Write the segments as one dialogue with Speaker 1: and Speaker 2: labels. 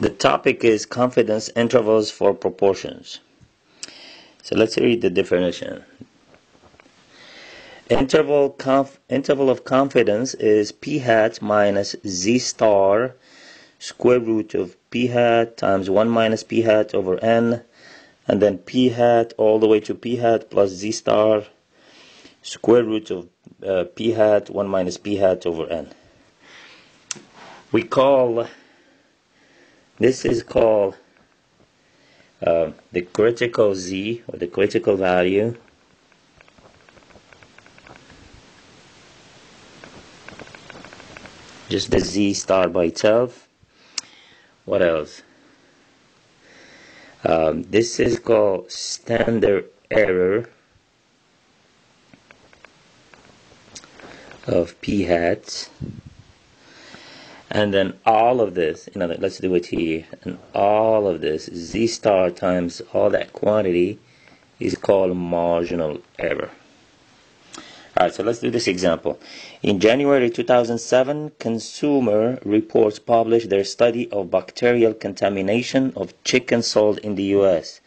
Speaker 1: The topic is confidence intervals for proportions. So let's read the definition. Interval, interval of confidence is p hat minus z star square root of p hat times 1 minus p hat over n and then p hat all the way to p hat plus z star square root of uh, p hat 1 minus p hat over n. We call this is called uh, the critical z or the critical value. Just the z star by itself. What else? Um, this is called standard error of p hats and then all of this you know let's do it here and all of this z star times all that quantity is called marginal error Alright, so let's do this example. In January 2007, Consumer Reports published their study of bacterial contamination of chicken sold in the US.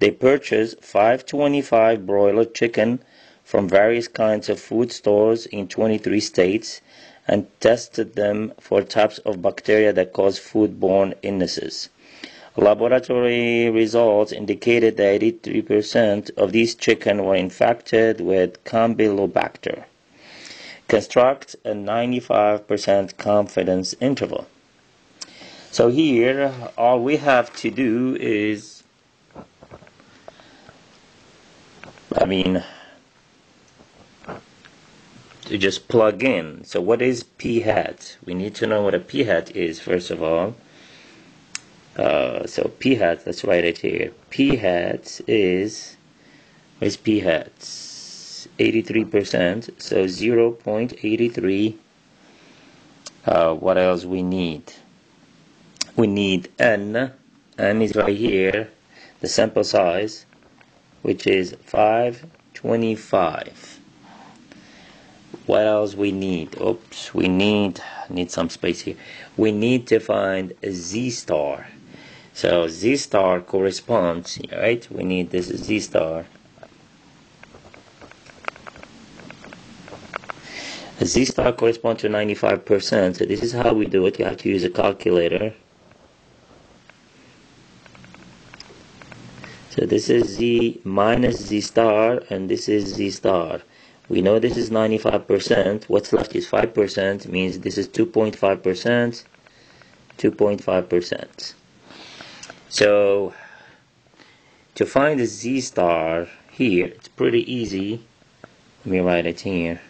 Speaker 1: They purchased 525 broiler chicken from various kinds of food stores in 23 states and tested them for types of bacteria that cause foodborne illnesses. Laboratory results indicated that 83% of these chicken were infected with Campylobacter. Construct a 95% confidence interval. So here, all we have to do is, I mean, to just plug in. So what is p hat? We need to know what a p hat is first of all. Uh, so p hat, let's write it here. p hat is, where's p hat? 83%, so 0 0.83. Uh, what else we need? We need n. n is right here, the sample size, which is 525. What else we need? Oops, we need need some space here. We need to find z star. So Z star corresponds, right? We need this Z star. Z star corresponds to 95%. So this is how we do it. You have to use a calculator. So this is Z minus Z star and this is Z star. We know this is 95%. What's left is 5%. Means this is 2.5%. 2.5%. So to find the z star here, it's pretty easy. Let me write it here.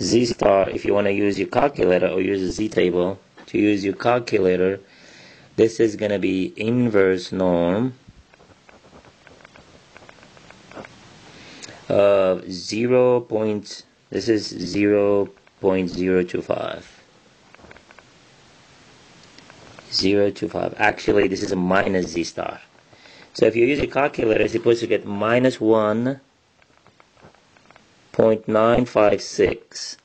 Speaker 1: Z star, if you want to use your calculator or use a Z table, to use your calculator, this is going to be inverse norm of 0. Point, this is 0 0.025. 0 to 5. Actually, this is a minus z star. So if you use a calculator, you're supposed to get minus 1.956.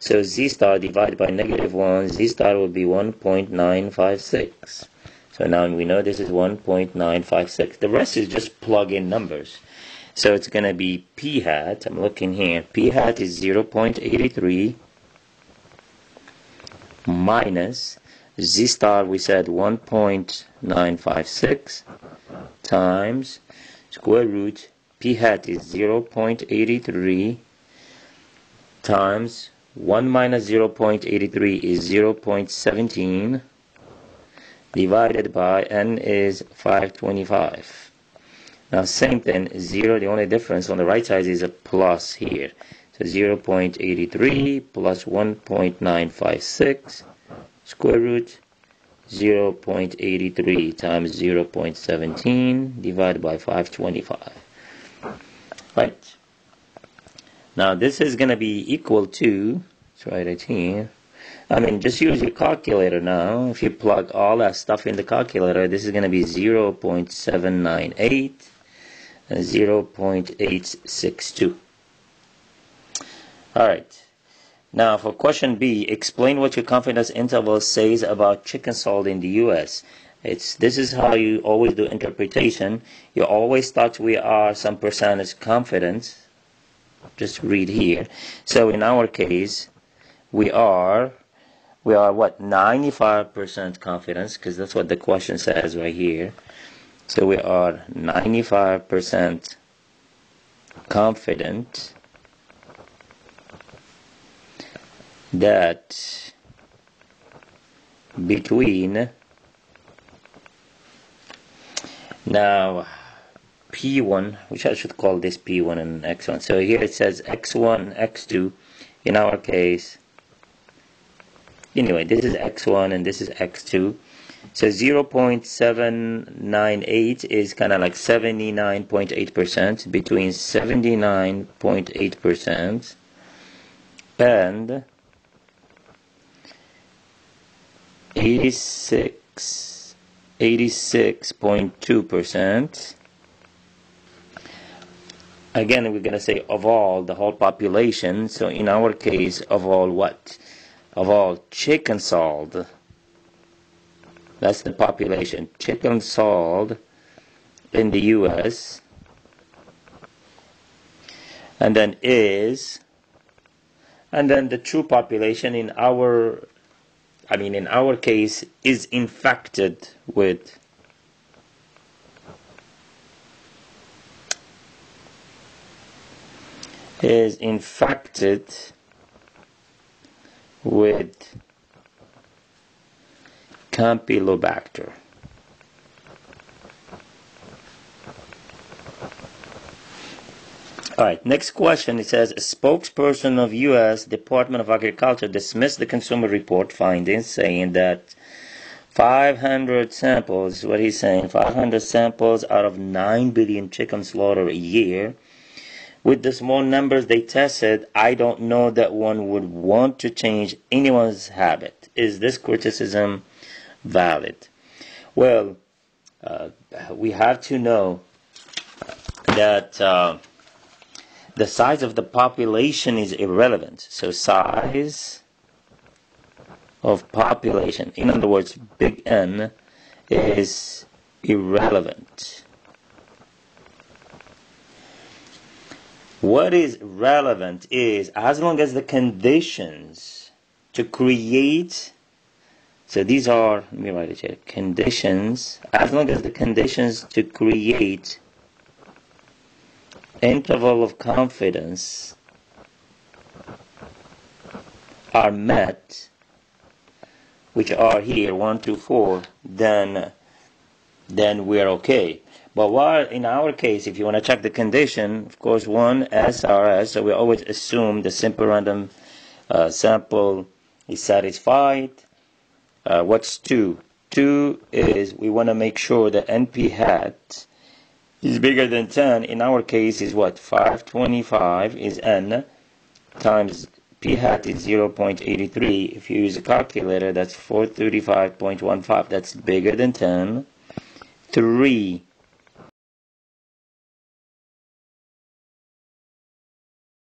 Speaker 1: So z star divided by negative 1, z star will be 1.956. So now we know this is 1.956. The rest is just plug-in numbers. So it's going to be p hat, I'm looking here, p hat is 0.83 minus z star we said 1.956 times square root. P hat is 0.83 times 1 minus 0.83 is 0.17 divided by n is 525 now same thing 0 the only difference on the right side is a plus here. So 0.83 plus 1.956 square root 0.83 times 0.17 divided by 525 right. Now this is going to be equal to let's write it here. I mean just use your calculator now. If you plug all that stuff in the calculator this is going to be 0.798 and 0.862 alright Now, for question B, explain what your confidence interval says about chicken salt in the U.S. It's this is how you always do interpretation. You always start we are ah, some percentage confidence. Just read here. So in our case, we are we are what 95% confidence because that's what the question says right here. So we are 95% confident that between now p1 which I should call this p1 and x1 so here it says x1 x2 in our case. Anyway this is x1 and this is x2 so 0.798 is kind of like 79.8% between 79.8% and 86 86.2% again we're going to say of all the whole population. So in our case of all what? Of all chicken sold that's the population. Chicken sold in the US and then is and then the true population in our I mean, in our case, is infected with is infected with Campylobacter. All right, next question. It says a spokesperson of U.S. Department of Agriculture dismissed the Consumer Report findings, saying that 500 samples, what he's saying, 500 samples out of 9 billion chicken slaughter a year. With the small numbers they tested, I don't know that one would want to change anyone's habit. Is this criticism valid? Well, uh, we have to know that. Uh, the size of the population is irrelevant. So size of population, in other words, big N, is irrelevant. What is relevant is as long as the conditions to create, so these are, let me write it here, conditions, as long as the conditions to create interval of confidence are met, which are here one, two, four, then then we're okay. But while in our case, if you want to check the condition, of course, one SRS, so we always assume the simple random uh, sample is satisfied. Uh, what's two? Two is we want to make sure that NP hat is bigger than 10, in our case is what? 525 is n times p hat is 0.83. If you use a calculator, that's 435.15. That's bigger than 10. 3